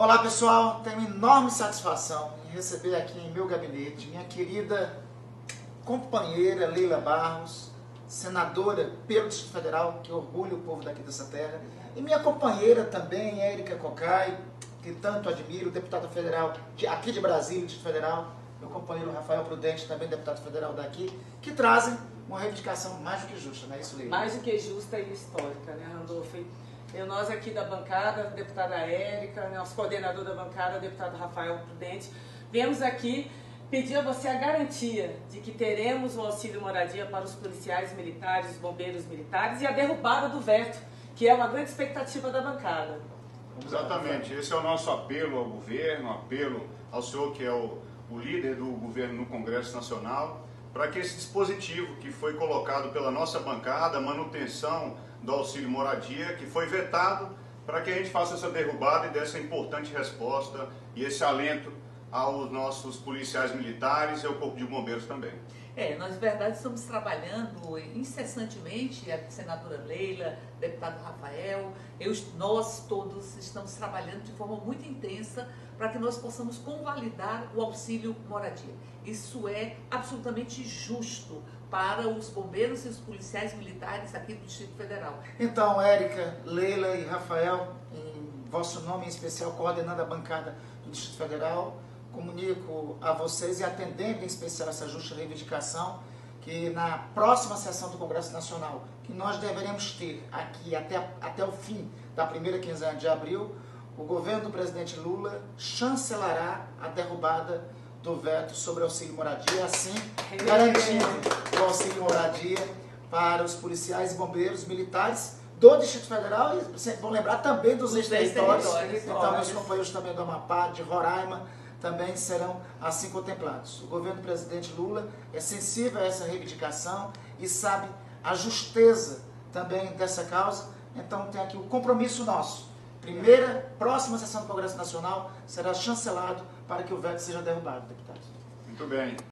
Olá pessoal, tenho enorme satisfação em receber aqui em meu gabinete minha querida companheira Leila Barros, senadora pelo Distrito Federal, que orgulha o povo daqui dessa terra, e minha companheira também, Érica Cocai, que tanto admiro, deputada federal de, aqui de Brasília, Distrito Federal, meu companheiro Rafael Prudente, também deputado federal daqui, que trazem uma reivindicação mais do que justa, não é isso, Leila? Mais do que justa e histórica, né, Randolfo? Nós aqui da bancada, deputada Érica, nosso coordenador da bancada, deputado Rafael Prudente, viemos aqui pedir a você a garantia de que teremos o auxílio moradia para os policiais militares, os bombeiros militares e a derrubada do veto, que é uma grande expectativa da bancada. Exatamente, esse é o nosso apelo ao governo, apelo ao senhor que é o, o líder do governo no Congresso Nacional, para que esse dispositivo que foi colocado pela nossa bancada, manutenção do auxílio moradia, que foi vetado, para que a gente faça essa derrubada e dê essa importante resposta e esse alento aos nossos policiais militares e ao Corpo de Bombeiros também. É, nós, na verdade, estamos trabalhando incessantemente, a senadora Leila, deputado Rafael, eu, nós todos estamos trabalhando de forma muito intensa para que nós possamos convalidar o auxílio moradia. Isso é absolutamente justo para os bombeiros e os policiais militares aqui do Distrito Federal. Então, Érica, Leila e Rafael, em vosso nome em especial, coordenando a bancada do Distrito Federal, comunico a vocês e atendendo em especial essa justa reivindicação que na próxima sessão do Congresso Nacional, que nós deveremos ter aqui até, até o fim da primeira quinzena de abril, o governo do presidente Lula chancelará a derrubada do veto sobre auxílio moradia, assim garantindo o auxílio moradia para os policiais bombeiros militares do Distrito Federal e vão lembrar também dos ex-territórios, então meus companheiros também do Amapá, de Roraima, também serão assim contemplados. O governo do presidente Lula é sensível a essa reivindicação e sabe a justeza também dessa causa, então tem aqui o compromisso nosso. Primeira, próxima sessão do Congresso Nacional será chancelado para que o veto seja derrubado, deputados. Muito bem.